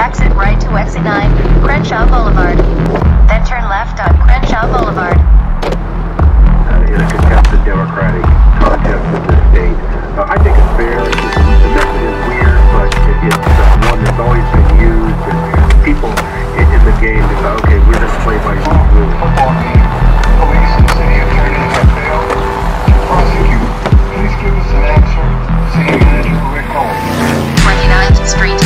Exit right to exit 9, Crenshaw Boulevard. Then turn left on Crenshaw Boulevard. Uh, in a contested Democratic contest in this state, uh, I think it's fair. The method is weird, but it, it's uh, one that's always been used. And people in, in the game decide, okay, we're just playing by these rules. Police and city attorney have failed to prosecute. Please give us an answer. See you City manager Rick Owens. 29th Street.